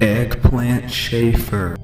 Eggplant Schaefer.